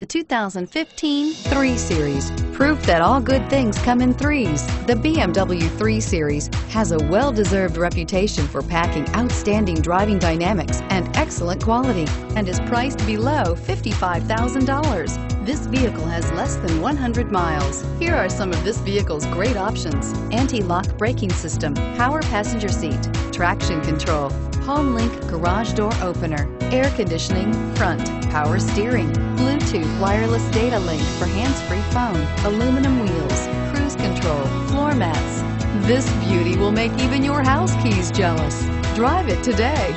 The 2015 3 Series. Proof that all good things come in threes. The BMW 3 Series has a well-deserved reputation for packing outstanding driving dynamics and excellent quality and is priced below $55,000. This vehicle has less than 100 miles. Here are some of this vehicle's great options. Anti-lock braking system, power passenger seat, traction control, HomeLink garage door opener, air conditioning, front, power steering, Bluetooth wireless data link for hands-free phone, aluminum wheels, cruise control, floor mats. This beauty will make even your house keys jealous. Drive it today.